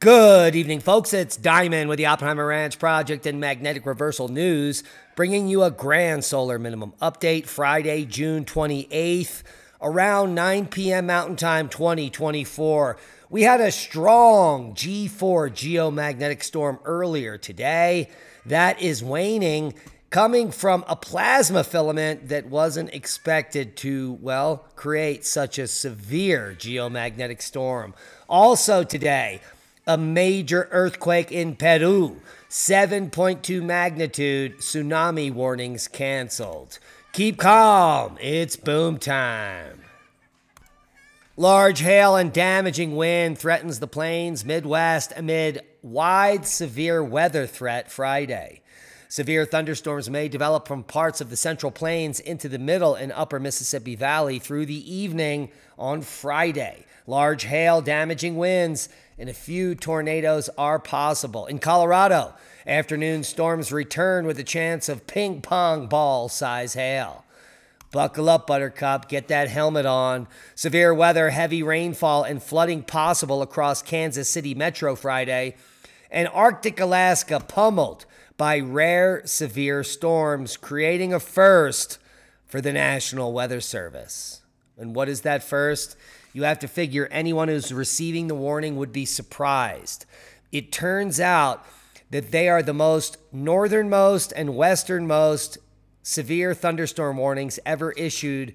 Good evening, folks. It's Diamond with the Oppenheimer Ranch Project and Magnetic Reversal News, bringing you a grand solar minimum update Friday, June 28th, around 9 p.m. Mountain Time 2024. We had a strong G4 geomagnetic storm earlier today. That is waning, coming from a plasma filament that wasn't expected to, well, create such a severe geomagnetic storm. Also today, a major earthquake in Peru. 7.2 magnitude tsunami warnings canceled. Keep calm, it's boom time. Large hail and damaging wind threatens the plains Midwest amid wide severe weather threat Friday. Severe thunderstorms may develop from parts of the central plains into the middle and upper Mississippi Valley through the evening on Friday. Large hail, damaging winds, and a few tornadoes are possible. In Colorado, afternoon storms return with a chance of ping pong ball size hail. Buckle up, Buttercup. Get that helmet on. Severe weather, heavy rainfall, and flooding possible across Kansas City Metro Friday. And Arctic Alaska pummeled by rare severe storms, creating a first for the National Weather Service. And what is that first? You have to figure anyone who's receiving the warning would be surprised. It turns out that they are the most northernmost and westernmost severe thunderstorm warnings ever issued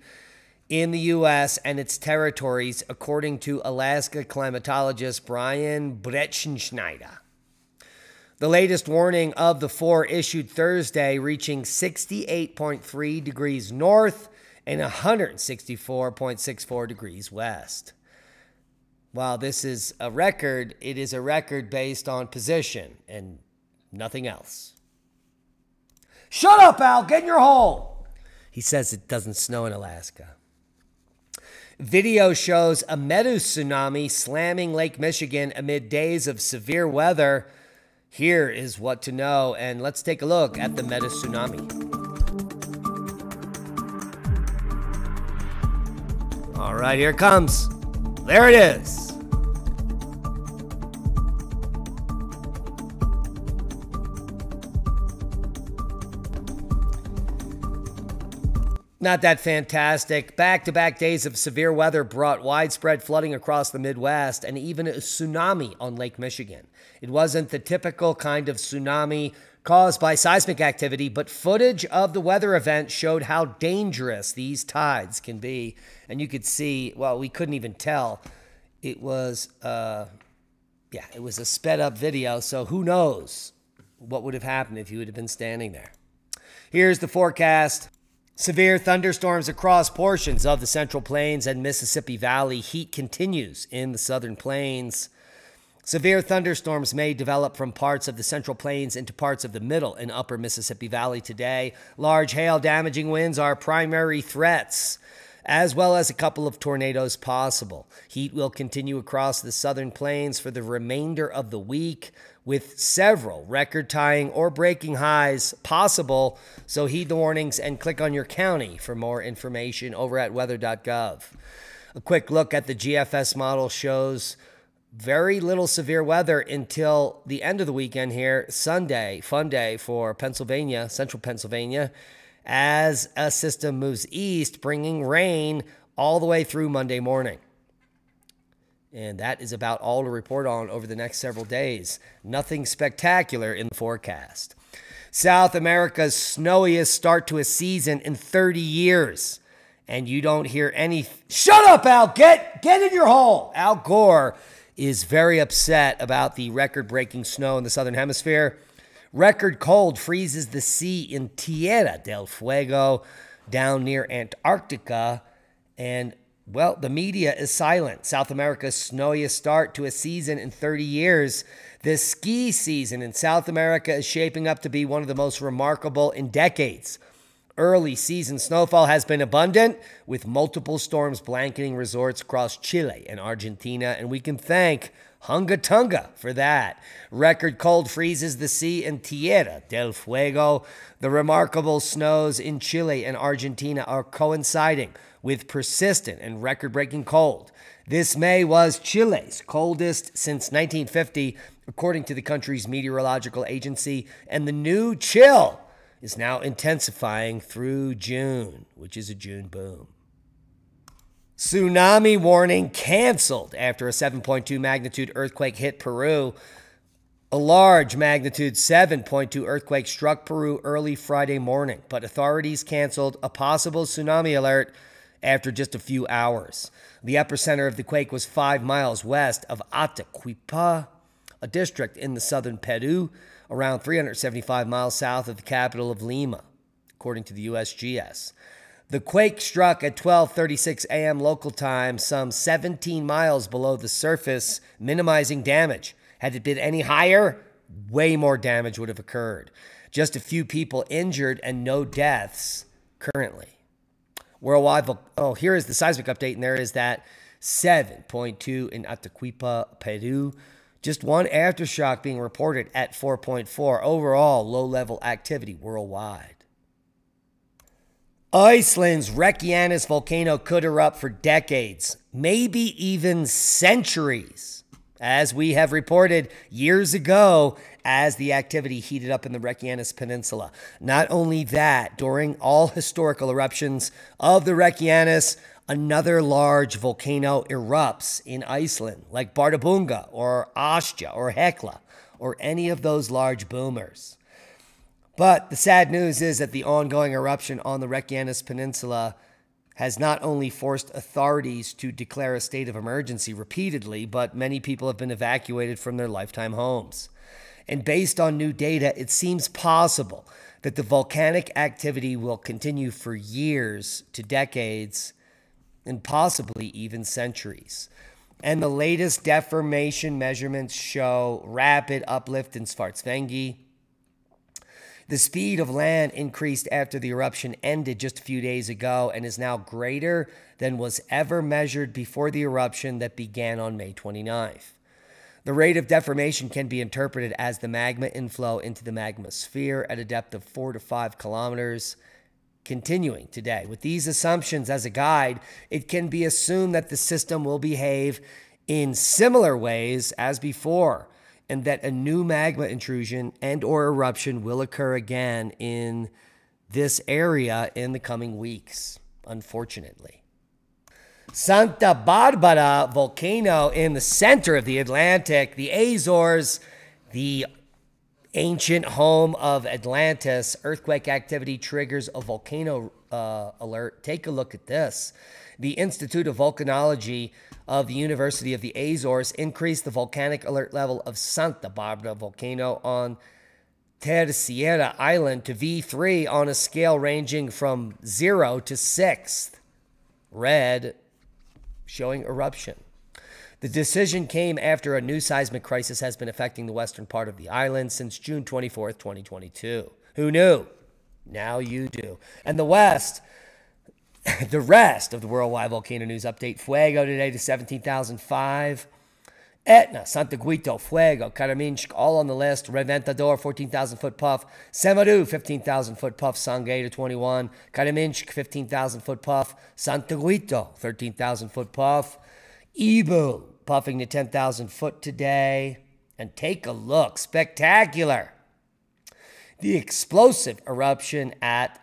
in the U.S. and its territories, according to Alaska climatologist Brian Brettschneider. The latest warning of the four issued Thursday, reaching 68.3 degrees north and 164.64 degrees west. While this is a record, it is a record based on position and nothing else. Shut up, Al. Get in your hole. He says it doesn't snow in Alaska. Video shows a meteotsunami slamming Lake Michigan amid days of severe weather. Here is what to know, and let's take a look at the meteotsunami. All right, here comes. There it is. Not that fantastic. Back to back days of severe weather brought widespread flooding across the Midwest and even a tsunami on Lake Michigan. It wasn't the typical kind of tsunami caused by seismic activity, but footage of the weather event showed how dangerous these tides can be. And you could see, well, we couldn't even tell. It was, uh, yeah, it was a sped up video. So who knows what would have happened if you would have been standing there. Here's the forecast. Severe thunderstorms across portions of the Central Plains and Mississippi Valley. Heat continues in the southern plains. Severe thunderstorms may develop from parts of the Central Plains into parts of the middle and upper Mississippi Valley today. Large hail damaging winds are primary threats, as well as a couple of tornadoes possible. Heat will continue across the southern plains for the remainder of the week with several record tying or breaking highs possible. So heed the warnings and click on your county for more information over at weather.gov. A quick look at the GFS model shows very little severe weather until the end of the weekend here, Sunday, fun day for Pennsylvania, central Pennsylvania, as a system moves east, bringing rain all the way through Monday morning. And that is about all to report on over the next several days. Nothing spectacular in the forecast. South America's snowiest start to a season in 30 years. And you don't hear any. Shut up, Al. Get, get in your hole. Al Gore is very upset about the record breaking snow in the southern hemisphere. Record cold freezes the sea in Tierra del Fuego down near Antarctica. And well, the media is silent. South America's snowiest start to a season in 30 years. The ski season in South America is shaping up to be one of the most remarkable in decades. Early season snowfall has been abundant, with multiple storms blanketing resorts across Chile and Argentina, and we can thank Hunga Tonga for that. Record cold freezes the sea in Tierra del Fuego. The remarkable snows in Chile and Argentina are coinciding with persistent and record breaking cold. This May was Chile's coldest since 1950, according to the country's meteorological agency, and the new chill is now intensifying through June, which is a June boom. Tsunami warning canceled after a 7.2 magnitude earthquake hit Peru. A large magnitude 7.2 earthquake struck Peru early Friday morning, but authorities canceled a possible tsunami alert after just a few hours. The epicenter of the quake was five miles west of Atiquipa, a district in the southern Peru, around 375 miles south of the capital of Lima, according to the USGS. The quake struck at 12:36 a.m. local time, some 17 miles below the surface, minimizing damage. Had it been any higher, way more damage would have occurred. Just a few people injured and no deaths currently. Worldwide, oh, here is the seismic update, and there is that 7.2 in Atiquipa, Peru. Just one aftershock being reported at 4.4. Overall, low level activity worldwide. Iceland's Reykjanes volcano could erupt for decades, maybe even centuries, as we have reported years ago as the activity heated up in the Reykjanes Peninsula. Not only that, during all historical eruptions of the Reykjanes, another large volcano erupts in Iceland, like Bardarbunga or Askja or Hekla or any of those large boomers. But the sad news is that the ongoing eruption on the Reykjanes Peninsula has not only forced authorities to declare a state of emergency repeatedly, but many people have been evacuated from their lifetime homes. And based on new data, it seems possible that the volcanic activity will continue for years to decades and possibly even centuries. And the latest deformation measurements show rapid uplift in Svartsengi, the speed of land increased after the eruption ended just a few days ago and is now greater than was ever measured before the eruption that began on May 29th. The rate of deformation can be interpreted as the magma inflow into the magma sphere at a depth of 4 to 5 kilometers. Continuing today, with these assumptions as a guide, it can be assumed that the system will behave in similar ways as before and that a new magma intrusion and or eruption will occur again in this area in the coming weeks unfortunately. Santa barbara volcano in the center of the atlantic the azores the ancient home of atlantis earthquake activity triggers a volcano uh, alert take a look at this the institute of volcanology of the University of the Azores increased the volcanic alert level of Santa Barbara volcano on Terceira Island to V3 on a scale ranging from 0 to 6th. Red, showing eruption. The decision came after a new seismic crisis has been affecting the western part of the island since June 24, 2022. Who knew? Now you do. And the West the rest of the worldwide volcano news update Fuego today to 17,005. Etna, Santiaguito, Fuego, Karaminsk, all on the list. Reventador, 14,000 foot puff. Semeru, 15,000 foot puff. Sangay to 21. Karaminsk, 15,000 foot puff. Santiaguito, 13,000 foot puff. Ibu, puffing to 10,000 foot today. And take a look, spectacular. The explosive eruption at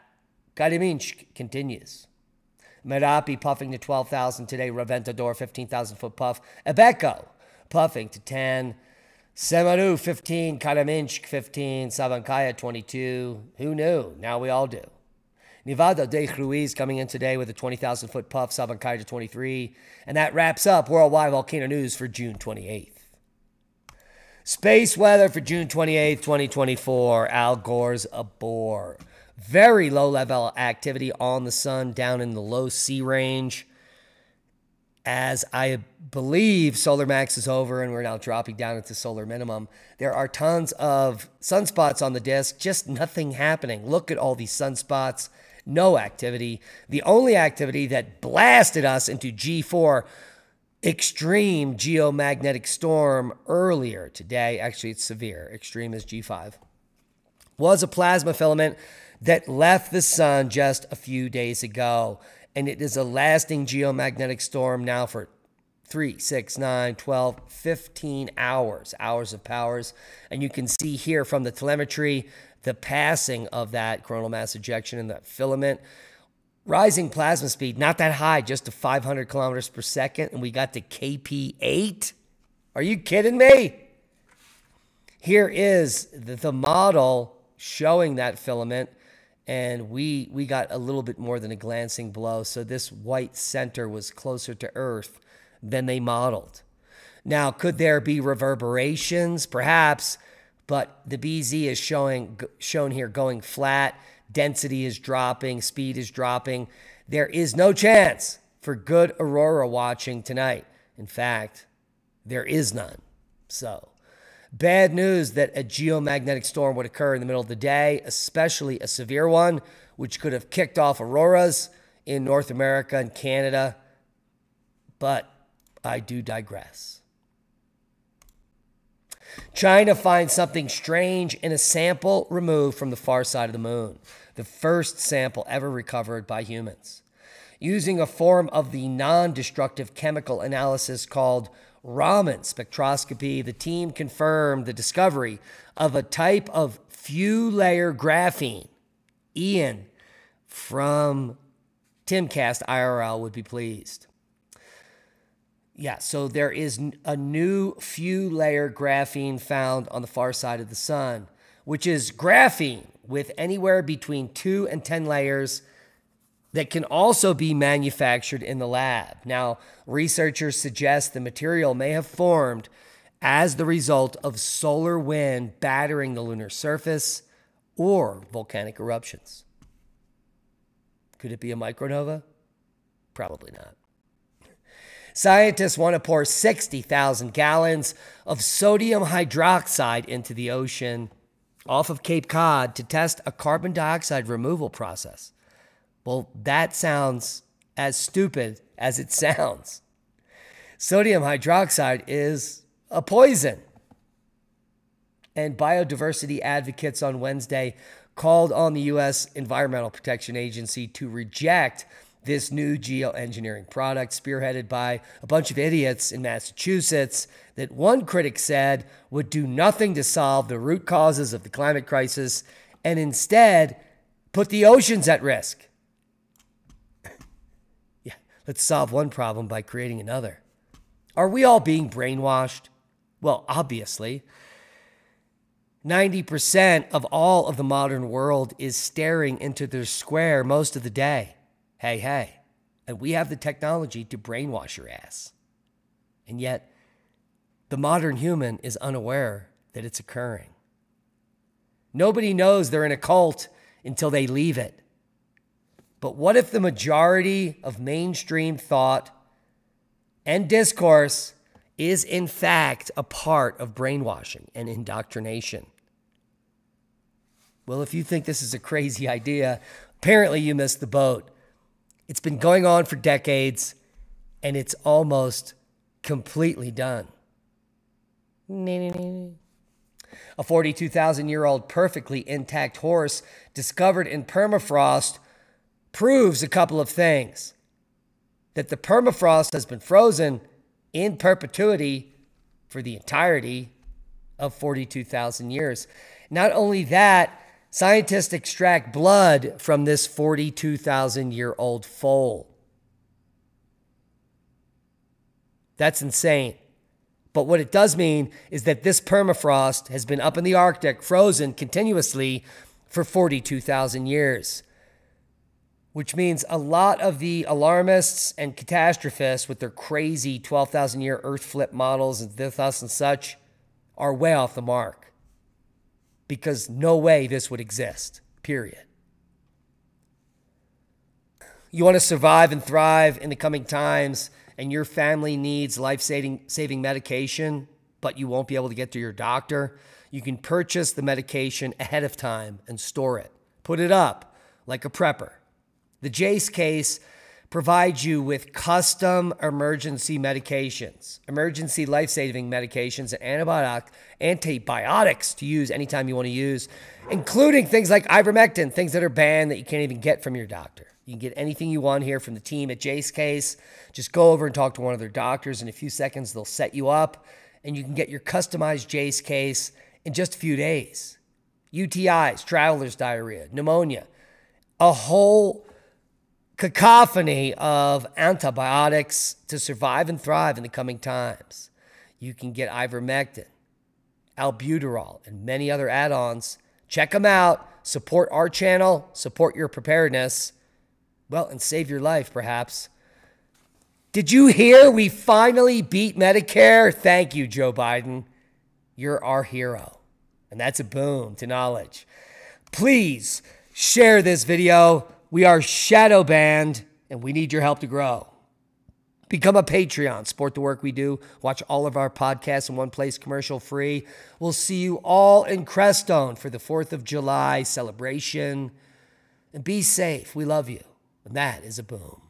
Karaminsk continues. Merapi puffing to 12,000 today. Reventador, 15,000 foot puff. Ebeko puffing to 10. Semeru, 15. Karaminsk, 15. Sabancaya 22. Who knew? Now we all do. Nevado de Ruiz coming in today with a 20,000 foot puff. Sabancaya to 23. And that wraps up Worldwide Volcano News for June 28th. Space weather for June 28th, 2024. Al Gore's a bore. Very low level activity on the sun down in the low C range. As I believe solar max is over and we're now dropping down into solar minimum, there are tons of sunspots on the disk, just nothing happening. Look at all these sunspots, no activity. The only activity that blasted us into G4 extreme geomagnetic storm earlier today, actually, it's severe, extreme is G5, was a plasma filament that left the sun just a few days ago. And it is a lasting geomagnetic storm now for 3, 6, 9, 12, 15 hours, hours of powers. And you can see here from the telemetry the passing of that coronal mass ejection and that filament. Rising plasma speed, not that high, just to 500 kilometers per second. And we got to KP8. Are you kidding me? Here is the, the model showing that filament and we we got a little bit more than a glancing blow. So this white center was closer to Earth than they modeled. Now, could there be reverberations? Perhaps, but the BZ is showing shown here going flat. Density is dropping, speed is dropping. There is no chance for good aurora watching tonight. In fact, there is none. So, Bad news that a geomagnetic storm would occur in the middle of the day, especially a severe one, which could have kicked off auroras in North America and Canada. But I do digress. Trying to find something strange in a sample removed from the far side of the moon, the first sample ever recovered by humans. Using a form of the non destructive chemical analysis called Raman spectroscopy, the team confirmed the discovery of a type of few layer graphene. Ian from Timcast IRL would be pleased. Yeah, so there is a new few layer graphene found on the far side of the sun, which is graphene with anywhere between two and 10 layers that can also be manufactured in the lab. Now, researchers suggest the material may have formed as the result of solar wind battering the lunar surface or volcanic eruptions. Could it be a micronova? Probably not. Scientists want to pour 60,000 gallons of sodium hydroxide into the ocean off of Cape Cod to test a carbon dioxide removal process. Well, that sounds as stupid as it sounds. Sodium hydroxide is a poison. And biodiversity advocates on Wednesday called on the U.S. Environmental Protection Agency to reject this new geoengineering product, spearheaded by a bunch of idiots in Massachusetts, that one critic said would do nothing to solve the root causes of the climate crisis and instead put the oceans at risk. Yeah, let's solve one problem by creating another. Are we all being brainwashed? Well, obviously. 90% of all of the modern world is staring into their square most of the day. Hey, hey. And we have the technology to brainwash your ass. And yet, the modern human is unaware that it's occurring. Nobody knows they're in a cult until they leave it. But what if the majority of mainstream thought and discourse is, in fact, a part of brainwashing and indoctrination? Well, if you think this is a crazy idea, apparently you missed the boat. It's been going on for decades and it's almost completely done. A 42,000 year old perfectly intact horse discovered in permafrost proves a couple of things that the permafrost has been frozen in perpetuity for the entirety of 42,000 years. Not only that, scientists extract blood from this 42,000 year old foal. That's insane. But what it does mean is that this permafrost has been up in the Arctic, frozen continuously for 42,000 years which means a lot of the alarmists and catastrophists with their crazy 12,000 year Earth flip models and this and such are way off the mark because no way this would exist, period. You want to survive and thrive in the coming times, and your family needs life saving medication, but you won't be able to get to your doctor. You can purchase the medication ahead of time and store it. Put it up like a prepper. The Jase Case provides you with custom emergency medications, emergency life saving medications, and antibiotic, antibiotics to use anytime you want to use, including things like ivermectin, things that are banned that you can't even get from your doctor. You can get anything you want here from the team at Jase Case. Just go over and talk to one of their doctors. In a few seconds, they'll set you up, and you can get your customized Jase Case in just a few days. UTIs, traveler's diarrhea, pneumonia, a whole cacophony of antibiotics to survive and thrive in the coming times. You can get ivermectin, albuterol, and many other add ons. Check them out. Support our channel, support your preparedness, well, and save your life, perhaps. Did you hear we finally beat Medicare? Thank you, Joe Biden. You're our hero. And that's a boom to knowledge. Please share this video. We are shadow banned and we need your help to grow. Become a Patreon, support the work we do, watch all of our podcasts in one place, commercial free. We'll see you all in Crestone for the 4th of July celebration. And be safe. We love you. And that is a boom.